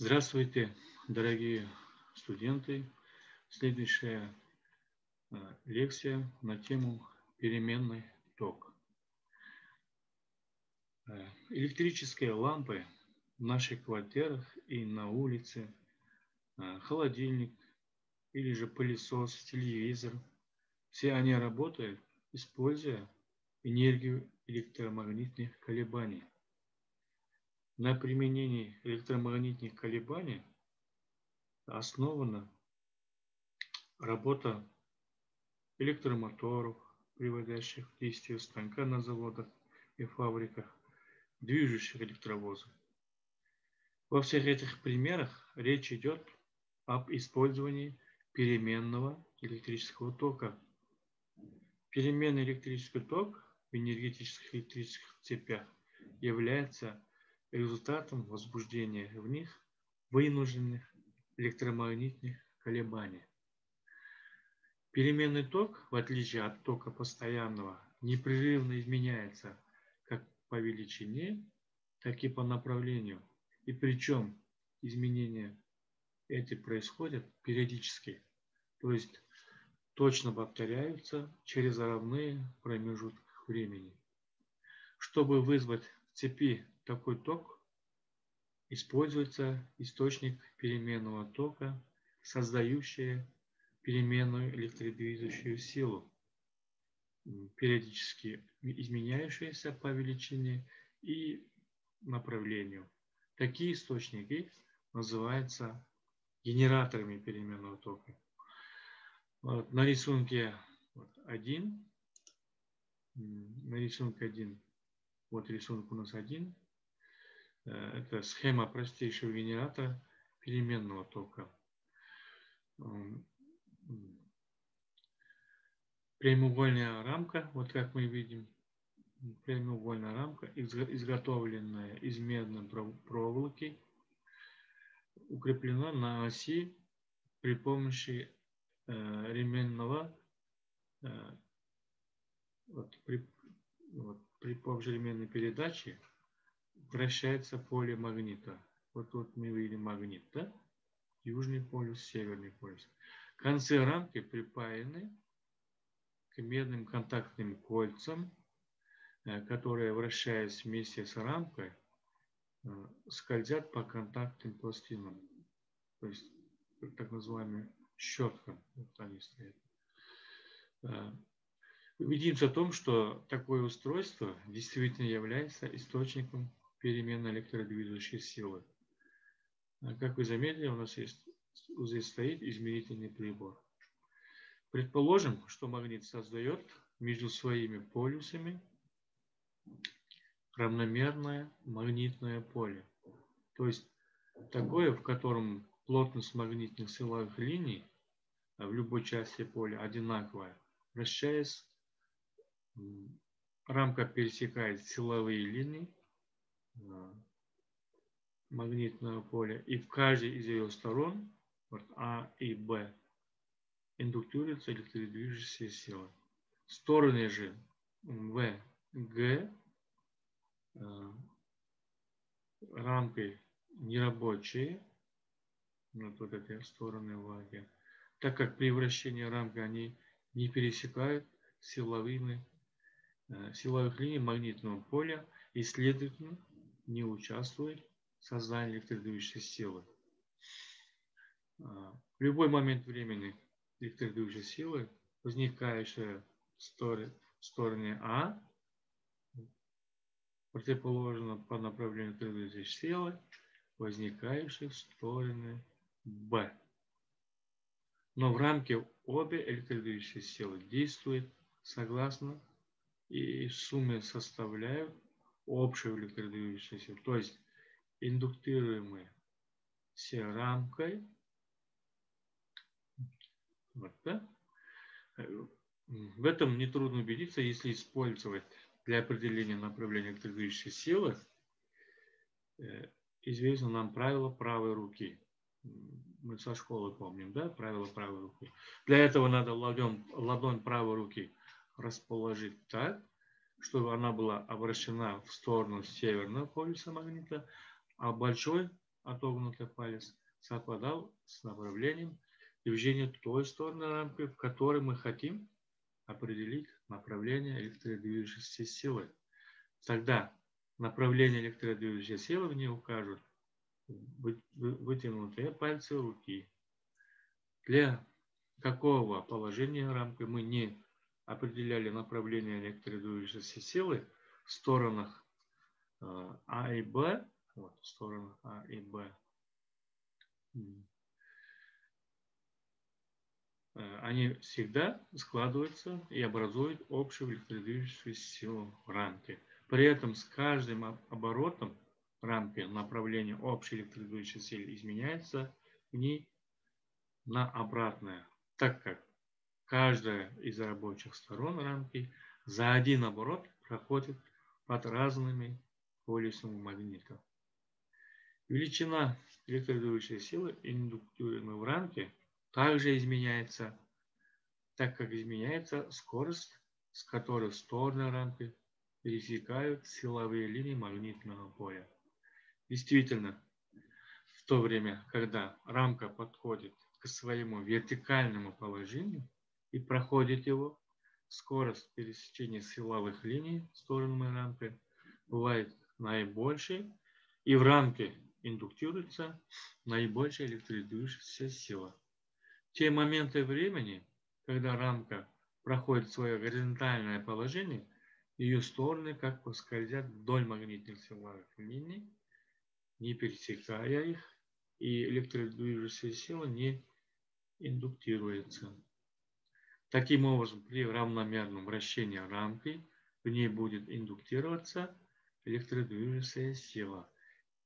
Здравствуйте, дорогие студенты. Следующая э, лекция на тему переменный ток. Э, электрические лампы в наших квартирах и на улице, э, холодильник или же пылесос, телевизор, все они работают, используя энергию электромагнитных колебаний – на применении электромагнитных колебаний основана работа электромоторов, приводящих в действие станка на заводах и фабриках, движущих электровозов. Во всех этих примерах речь идет об использовании переменного электрического тока. Переменный электрический ток в энергетических электрических цепях является результатом возбуждения в них вынужденных электромагнитных колебаний. Переменный ток, в отличие от тока постоянного, непрерывно изменяется как по величине, так и по направлению. И причем изменения эти происходят периодически, то есть точно повторяются через равные промежутки времени. Чтобы вызвать в цепи такой ток используется источник переменного тока, создающий переменную электродвижущую силу, периодически изменяющуюся по величине и направлению. Такие источники называются генераторами переменного тока. Вот, на рисунке 1, на рисунке 1, вот рисунок у нас один, Э, это схема простейшего генератора переменного тока. Прямоугольная рамка, вот как мы видим, прямоугольная рамка, изготовленная из медной проволоки, укреплена на оси при помощи э, ременного э, вот, при, вот, при помощи ременной передачи вращается поле магнита. Вот тут мы видим магнит, да? Южный полюс, северный полюс. Концы рамки припаяны к медным контактным кольцам, э, которые, вращаясь вместе с рамкой, э, скользят по контактным пластинам. То есть так называемые щетка. Вот они стоят. Э, убедимся в том, что такое устройство действительно является источником переменной электродвижущей силы. А как вы заметили, у нас есть, здесь стоит измерительный прибор. Предположим, что магнит создает между своими полюсами равномерное магнитное поле. То есть такое, в котором плотность магнитных силовых линий в любой части поля одинаковая. Вращаясь, рамка пересекает силовые линии магнитного поля, и в каждой из ее сторон, вот А и Б, индуктируется электродвижущая сила. Стороны же В, Г э, рамкой нерабочие, вот, вот эти стороны ваги, так как при вращении рамки они не пересекают силовыми, э, силовых линий магнитного поля и, следовательно, не участвует в создании электродвижущей силы. А, в любой момент времени электродвижущей силы, возникающая в стороне А, противоположно по направлению электродвижущей силы, возникающей в стороне Б. Но в рамке обе электродвижущие силы действуют согласно и в сумме составляют общую электродвижущую силу. То есть индуктируемые все рамкой. Вот, да? В этом нетрудно убедиться, если использовать для определения направления электродвижущей силы э, известно нам правило правой руки. Мы со школы помним, да, правило правой руки. Для этого надо ладонь, ладонь правой руки расположить так, чтобы она была обращена в сторону северного полюса магнита, а большой отогнутый палец совпадал с направлением движения той стороны рамки, в которой мы хотим определить направление электродвижущейся силы. Тогда направление электродвижущей силы в ней укажут вытянутые пальцы руки. Для какого положения рамки мы не определяли направление электродвижущейся силы в сторонах э, А и Б, вот, в сторонах А и Б, э, они всегда складываются и образуют общую электродвижущую силу в рамке. При этом с каждым оборотом рамки направление общей электродвижущей силы изменяется в ней на обратное, так как каждая из рабочих сторон рамки за один оборот проходит под разными полюсами магнита. Величина электродвижущей силы, индуктируемой в рамке, также изменяется, так как изменяется скорость, с которой стороны рамки пересекают силовые линии магнитного поля. Действительно, в то время, когда рамка подходит к своему вертикальному положению и проходит его, скорость пересечения силовых линий стороны рамки бывает наибольшей, и в рамке индуктируется наибольшая электродвижущаяся сила. Те моменты времени, когда рамка проходит свое горизонтальное положение, ее стороны как бы скользят вдоль магнитных силовых линий, не пересекая их, и электродвижущая сила не индуктируется. Таким образом, при равномерном вращении рамки в ней будет индуктироваться электродвижущая сила,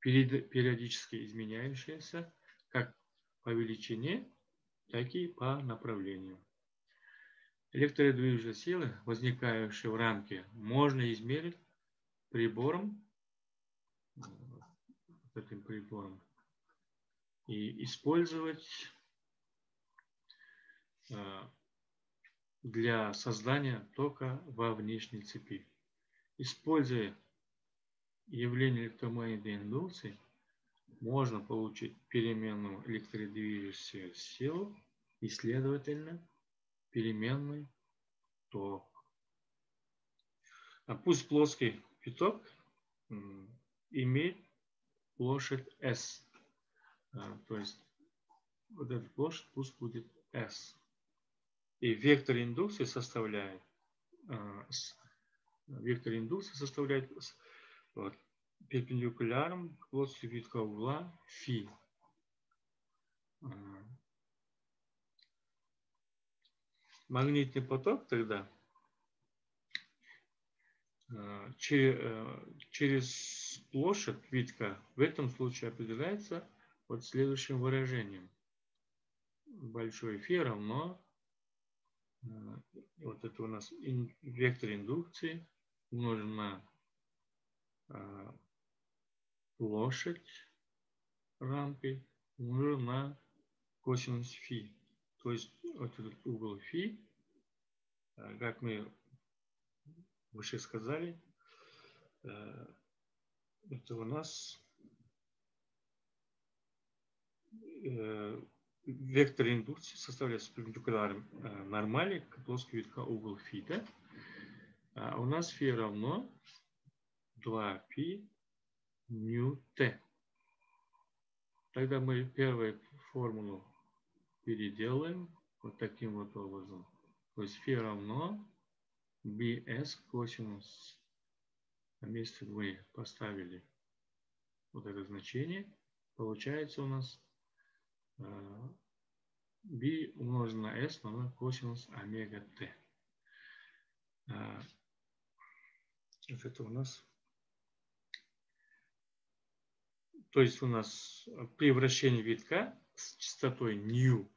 периодически изменяющаяся как по величине, так и по направлению. Электродвижущие силы, возникающие в рамке, можно измерить прибором, этим прибором, и использовать а, для создания тока во внешней цепи. Используя явление электромагнитной индукции, можно получить переменную электродвижущую силу и, следовательно, переменный ток. А пусть плоский пяток имеет площадь S. А, то есть вот эта площадь пусть будет S. И вектор индукции составляет а, вектор индукции составляет вот, перпендикуляром к плоскости витка угла φ. А, магнитный поток тогда э, э, через площадь витка в этом случае определяется вот следующим выражением. Большой φ равно э, вот это у нас вектор индукции умножен на площадь рамки умножен на косинус фи. То есть вот этот угол фи, э, как мы выше сказали, э, это у нас э, вектор индукции составляется перпендикулярным нормали к плоской витка угол фи. Да? А у нас фи равно 2π ню т. Тогда мы первую формулу переделаем вот таким вот образом. То есть φ равно bs косинус. На месте мы поставили вот это значение. Получается у нас b э, умножено на s равно косинус омега t. Э, вот это у нас то есть у нас при вращении витка с частотой new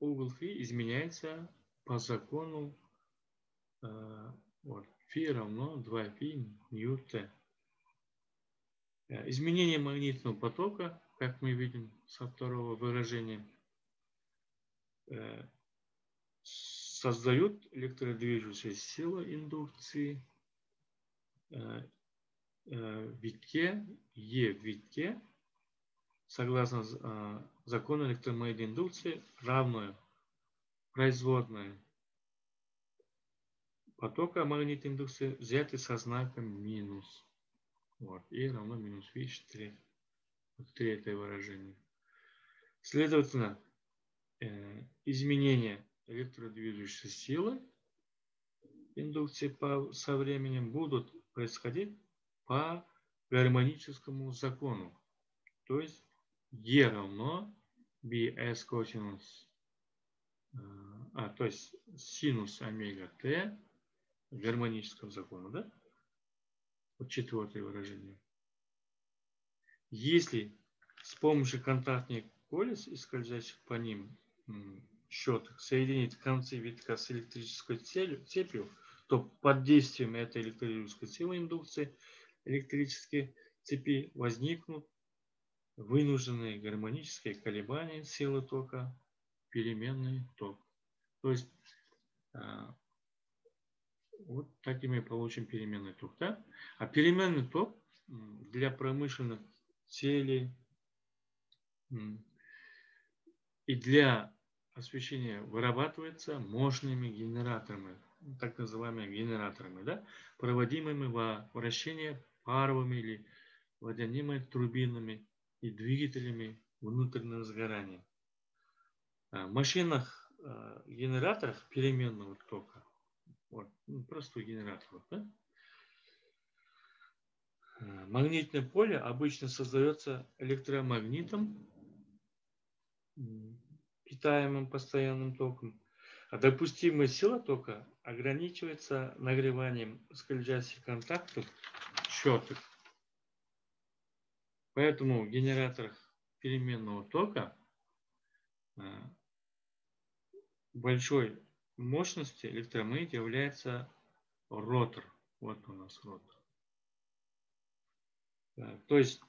угол φ изменяется по закону э, вот, φ равно 2π нью т. Э, изменение магнитного потока, как мы видим со второго выражения, э, создают электродвижущие силы индукции в витке, Е витке согласно э, закону электромагнитной индукции, равную производной потока магнитной индукции взяты со знаком минус. Вот, и равно минус. Видишь, три. Вот третье выражение. Следовательно, э, изменение электродвижущей силы индукции по, со временем будут происходить по гармоническому закону. То есть E равно BS косинус, э, а, то есть синус омега Т гармонического закона, да? Вот четвертое выражение. Если с помощью контактных колес и скользящих по ним счетах соединить концы витка с электрической цепью, то под действием этой электрической силы индукции электрические цепи возникнут вынужденные гармонические колебания силы тока, переменный ток. То есть а, вот так и мы получим переменный ток. Да? А переменный ток для промышленных целей и для освещения вырабатывается мощными генераторами, так называемыми генераторами, да, проводимыми во вращение паровыми или водяными турбинами и двигателями внутреннего сгорания. В машинах, а, генераторах переменного тока вот, ну, простой генератор. Да? Э, магнитное поле обычно создается электромагнитом, питаемым постоянным током, а допустимая сила тока ограничивается нагреванием скользящих контактов щеток. Поэтому в генераторах переменного тока э, большой мощности электромагнит является ротор. Вот у нас ротор. Так, то есть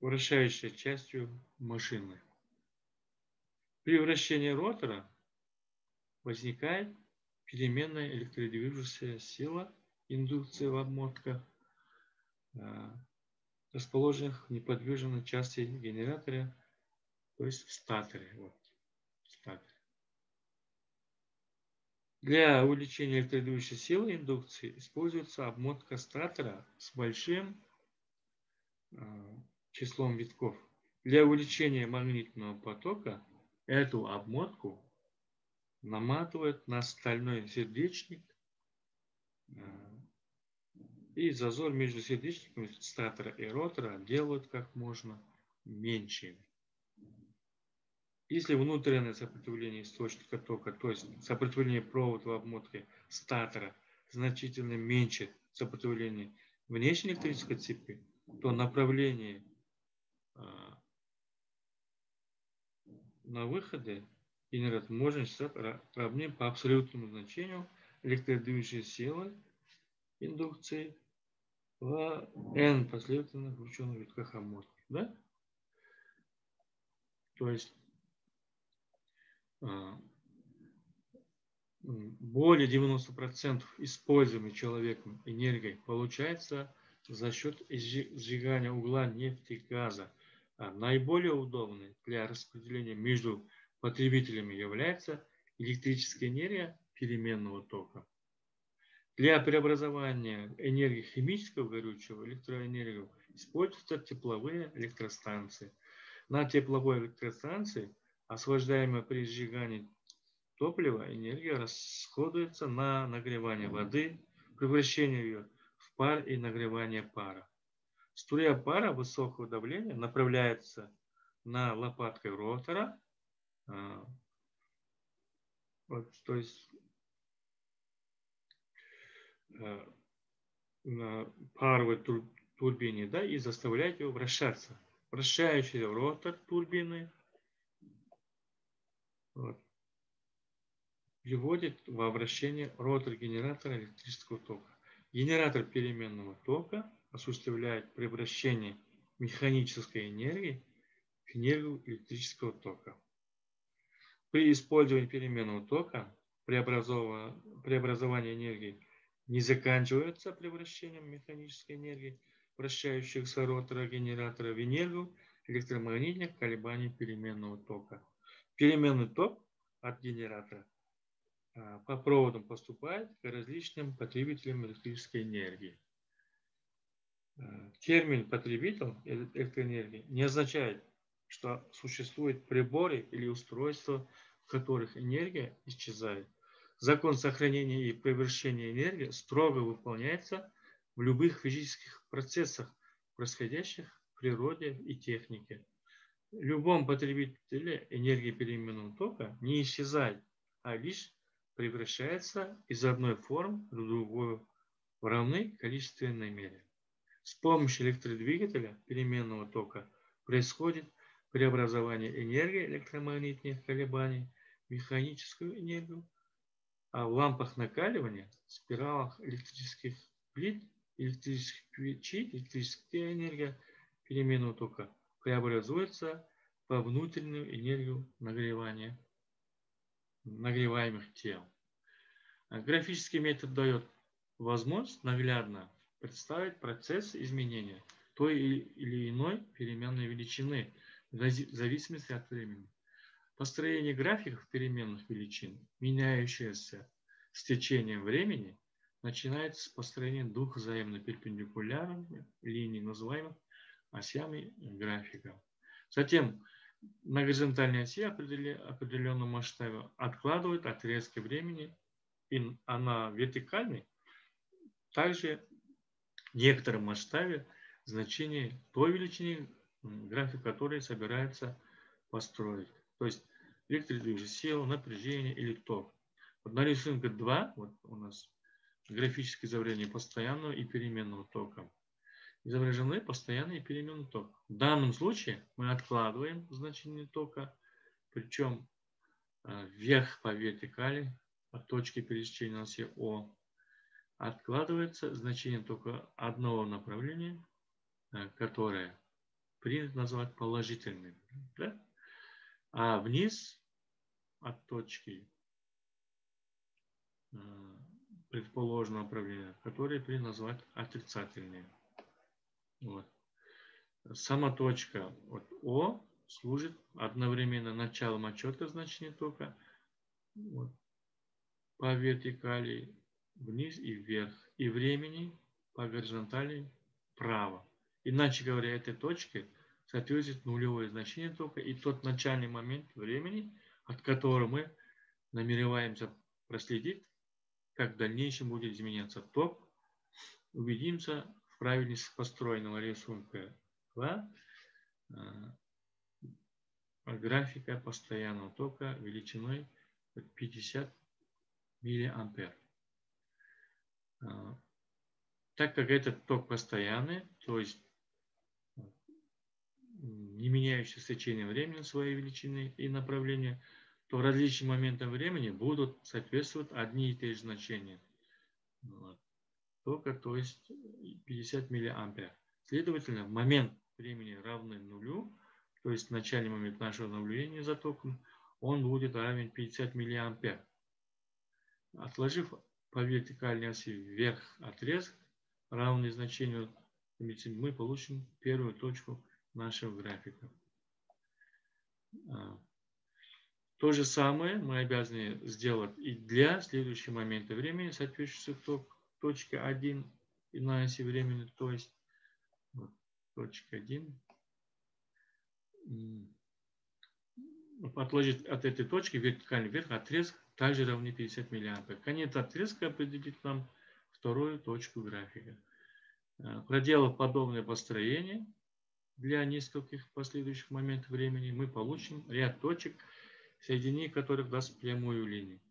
вращающей частью машины. При вращении ротора возникает переменная электродвижущая сила индукции в обмотках, а, расположенных в неподвижной части генератора, то есть в статоре. Вот, статоре. Для увеличения электродвижущей силы индукции используется обмотка статора с большим а, числом витков. Для увеличения магнитного потока эту обмотку наматывают на стальной сердечник а, и зазор между сердечниками статора и ротора делают как можно меньше. Если внутреннее сопротивление источника тока, то есть сопротивление провода в обмотке статора значительно меньше сопротивления внешней электрической цепи, то направление на выходе генератора можно считать равным по абсолютному значению электродвижущей силы индукции в n последовательных врученных витках обмотки. Да? То есть а, более 90% используемой человеком энергии получается за счет сжигания угла нефти и газа. А наиболее удобной для распределения между потребителями является электрическая энергия переменного тока. Для преобразования энергии химического горючего в электроэнергию используются тепловые электростанции. На тепловой электростанции освобождаемая при сжигании топлива, энергия расходуется на нагревание воды, превращение ее в пар и нагревание пара. Струя пара высокого давления направляется на лопаткой ротора, а, вот, то есть а, на паровой турбине, да, и заставляет его вращаться. Вращающий ротор турбины вот, приводит во вращение ротор генератора электрического тока. Генератор переменного тока осуществляет превращение механической энергии в энергию электрического тока. При использовании переменного тока преобразование энергии не заканчивается превращением механической энергии вращающихся ротора генератора в энергию электромагнитных колебаний переменного тока. Переменный ток от генератора а, по проводам поступает к различным потребителям электрической энергии. Термин потребитель электроэнергии не означает, что существуют приборы или устройства, в которых энергия исчезает. Закон сохранения и превращения энергии строго выполняется в любых физических процессах, происходящих в природе и технике. В любом потребителе энергия переменного тока не исчезает, а лишь превращается из одной формы в другую в равной количественной мере. С помощью электродвигателя переменного тока происходит преобразование энергии электромагнитных колебаний в механическую энергию, а в лампах накаливания, спиралах электрических плит, электрических печей, электрическая энергия переменного тока преобразуется во внутреннюю энергию нагревания нагреваемых тел. Графический метод дает возможность наглядно представить процесс изменения той или иной переменной величины в зависимости от времени. Построение графиков переменных величин, меняющееся с течением времени, начинается с построения двух взаимно перпендикулярных линий, называемых осями графика. Затем на горизонтальной оси определенного масштаба откладывают отрезки времени, и, а на вертикальной также некотором масштабе значение той величины, график которой собирается построить. То есть электродвижение сила, напряжение или ток. Вот на рисунке 2 вот у нас графическое изображение постоянного и переменного тока изображены постоянные перемены тока. В данном случае мы откладываем значение тока, причем э, вверх по вертикали от точки пересечения на оси О откладывается значение тока одного направления, э, которое принято назвать положительным. Да? А вниз от точки э, предположенного направления, которое принято назвать отрицательным. Вот. Сама точка вот, О служит одновременно началом отчета значения тока вот, по вертикали вниз и вверх, и времени по горизонтали вправо. Иначе говоря, этой точке соответствует нулевое значение тока и тот начальный момент времени, от которого мы намереваемся проследить, как в дальнейшем будет изменяться ток, убедимся правильность построенного рисунка 2 а, графика постоянного тока величиной 50 миллиампер. А, так как этот ток постоянный, то есть не меняющийся с течением времени своей величины и направления, то различным моментам времени будут соответствовать одни и те же значения. Вот тока, то есть 50 миллиампер. Следовательно, момент времени равный нулю, то есть начальный момент нашего наблюдения за током, он будет равен 50 миллиампер. Отложив по вертикальной оси вверх отрезок, равный значению мы получим первую точку нашего графика. А, то же самое мы обязаны сделать и для следующего момента времени, соответствующего точка 1 и на оси времени, то есть вот, точка 1. Отложить от этой точки вертикальный вверх отрезок также равны 50 миллиампер. Конец отрезка определит нам вторую точку графика. Э, проделав подобное построение для нескольких последующих моментов времени, мы получим ряд точек, соединение которых даст прямую линию,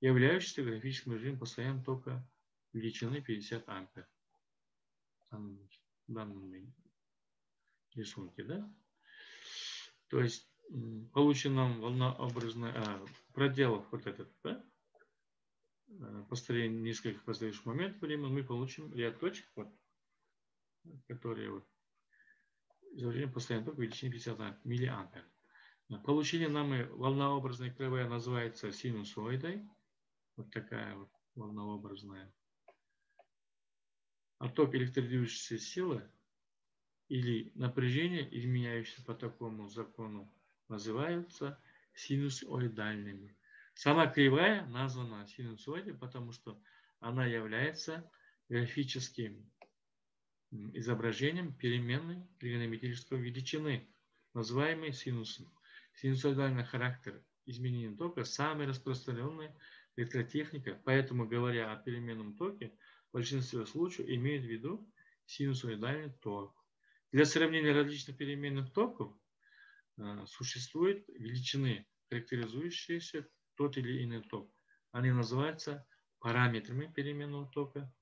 являющуюся графическим режимом постоянного тока величины 50 ампер. В данном рисунке, да? То есть получен нам волнообразная, а, проделав вот этот, да? Э, построение нескольких последующих моментов времени, мы получим ряд точек, вот, которые вот, изображение постоянно только величине 50 миллиампер. Получение нам и волнообразной кривая называется синусоидой. Вот такая вот волнообразная отток электродвижущейся силы или напряжение, изменяющееся по такому закону, называются синусоидальными. Сама кривая названа синусоидой, потому что она является графическим изображением переменной тригонометрической величины, называемой синусом. Синусоидальный характер изменения тока – самая распространенная электротехника, поэтому, говоря о переменном токе, в большинстве случаев имеют в виду синусоидальный ток. Для сравнения различных переменных токов существуют величины, характеризующиеся тот или иной ток. Они называются параметрами переменного тока.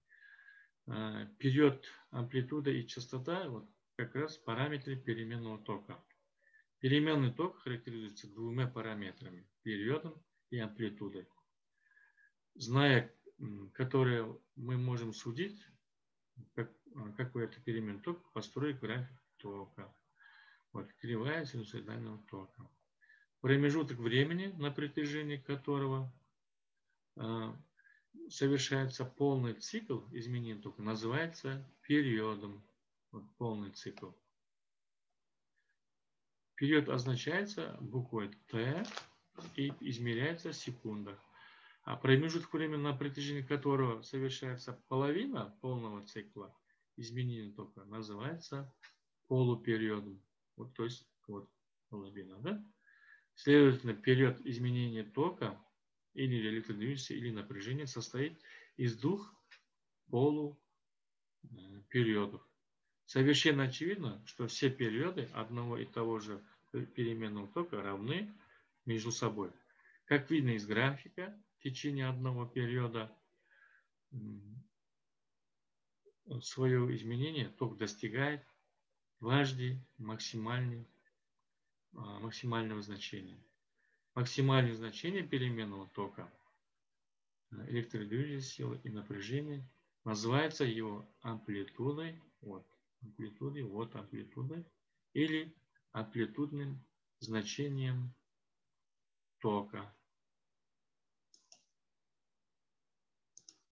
Э, период, амплитуда и частота вот, как раз параметры переменного тока. Переменный ток характеризуется двумя параметрами – периодом и амплитудой. Зная, которые мы можем судить, как, какой это переменный ток, построить график тока. Кривая синусоидального тока. Промежуток времени, на протяжении которого э, совершается полный цикл изменения тока, называется периодом. Вот, полный цикл. Период означается буквой Т и измеряется в секундах. А промежуток времени, на протяжении которого совершается половина полного цикла изменения тока, называется полупериодом. Вот, то есть вот половина. Да? Следовательно, период изменения тока или электродвижения или напряжения состоит из двух полупериодов. Совершенно очевидно, что все периоды одного и того же переменного тока равны между собой. Как видно из графика, в течение одного периода свое изменение ток достигает дважды максимальный, а, максимального значения. Максимальное значение переменного тока электродвижения силы и напряжения называется его амплитудой. Вот амплитудой, вот амплитудой, или амплитудным значением тока.